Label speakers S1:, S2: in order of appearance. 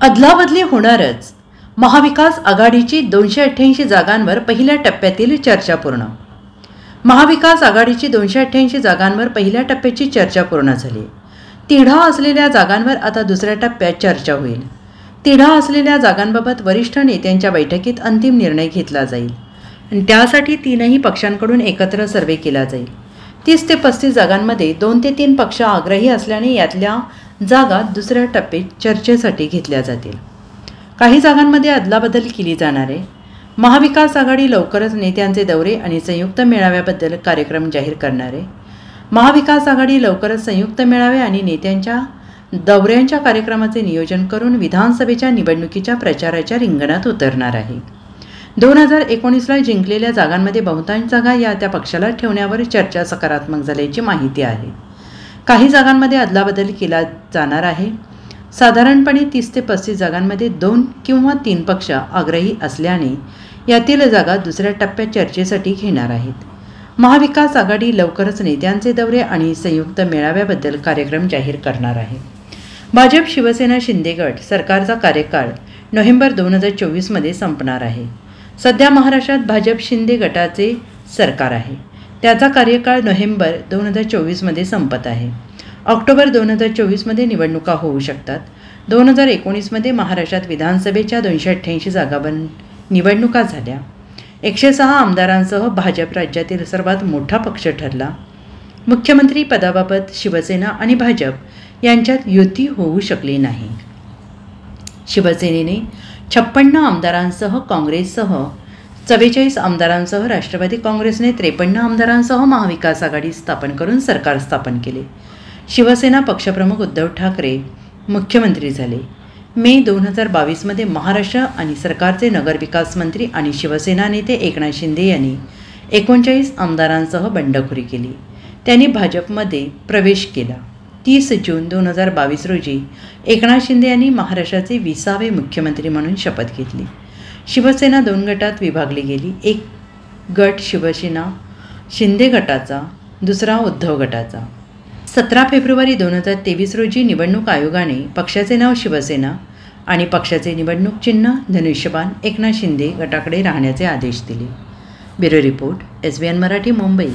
S1: अदलाबदली होणारच. महाविकास आघाडीची दोनशे अठ्ठ्याऐंशी जागांवर पहिल्या टप्प्यातील चर्चा पूर्ण. महाविकास आघाडीची दोनशे अठ्ठ्याऐंशी जागांवर पहिल्या टप्प्याची चर्चा पूर्ण झाली. तिढा असलेल्या जागांवर आता दुसऱ्या टप्प्यात चर्चा होईल. तिढा असलेल्या जागांबाबत वरिष्ठ नेत्यांच्या बैठकीत अंतिम निर्णय घेतला जाईल. आणि त्यासाठी तीनही पक्षांकडून एकत्र सर्वे केला जाईल. तीस ते पस्तीस जागांमध्ये दोन ते तीन पक्ष आग्रही असल्याने यातल्या जागा दुसऱ्या टप्प्यात चर्चेसाठी घेतल्या जातील. काही जागांमध्ये अदलाबदल केली जाणार आहे. महाविकास आघाडी लवकरच नेत्यांचे दौरे आणि संयुक्त मेळाव्याबद्दल कार्यक्रम जाहीर करणार आहे. महाविकास आघाडी लवकरच संयुक्त मेळावे आणि नेत्यांच्या दौऱ्यांच्या कार्यक्रमाचे नियोजन करून विधानसभेच्या निवडणुकीच्या प्रचाराच्या रिंगणात उतरणार आहे. दोन हजार एकोणीसला जिंकलेल्या जागांमध्ये बहुतांश जागा या त्या पक्षाला ठेवण्यावर चर्चा सकारात्मक झाल्याची माहिती आहे. काही जागांमध्ये अदलाबदल केला जाणार आहे. साधारणपणे तीस ते पस्तीस जागांमध्ये दोन किंवा तीन पक्ष आग्रही असल्याने यातील जागा दुसऱ्या टप्प्यात चर्चेसाठी घेणार आहेत. महाविकास आघाडी लवकरच नेत्यांचे दौरे आणि संयुक्त मेळाव्याबद्दल कार्यक्रम जाहीर करणार आहे. भाजप शिवसेना शिंदेगड सरकारचा कार्यकाळ नोव्हेंबर दोन हजार चोवीसमध्ये संपणार आहे. सध्या महाराष्ट्रात भाजप शिंदे गटाचे सरकार आहे. त्याचा कार्यकाळ नोव्हेंबर दोन हजार चोवीसमध्ये संपत आहे. ऑक्टोबर दोन हजार चोवीसमध्ये निवडणुका होऊ शकतात. दोन हजार एकोणीसमध्ये महाराष्ट्रात विधानसभेच्या दोनशे अठ्ठ्याऐंशी जागा बन निवडणुका झाल्या. एकशे सहा आमदारांसह भाजप राज्यातील सर्वात मोठा पक्ष ठरला. मुख्यमंत्री पदाबाबत शिवसेना आणि भाजप यांच्यात युती होऊ शकली नाही. शिवसेनेने छप्पन्न आमदारांसह काँग्रेससह चव्वेचाळीस आमदारांसह राष्ट्रवादी काँग्रेसने त्रेपन्न आमदारांसह महाविकास आघाडी स्थापन करून सरकार स्थापन केले. शिवसेना पक्षप्रमुख उद्धव ठाकरे मुख्यमंत्री झाले. मे दोन हजार बावीसमध्ये महाराष्ट्र आणि सरकारचे नगरविकास मंत्री आणि शिवसेना नेते एकनाथ शिंदे यांनी एकोणचाळीस आमदारांसह बंडखोरी केली. त्यांनी भाजपमध्ये प्रवेश केला. तीस जून दोन हजार बावीस रोजी एकनाथ शिंदे यांनी महाराष्ट्राचे विसावे मुख्यमंत्री म्हणून शपथ घेतली. शिवसेना दोन गटात विभागली गेली. एक गट शिवसेना शिंदे गटाचा दुसरा उद्धव गटाचा. सतरा फेब्रुवारी दोन हजार तेवीस रोजी निवडणूक आयोगाने पक्षाचे नाव शिवसेना आणि पक्षाचे निवडणूक चिन्ह धनुष्यबाण एकनाथ शिंदे गटाकडे राहण्याचे आदेश दिले. Bureau report S B N Marathi Mumbai.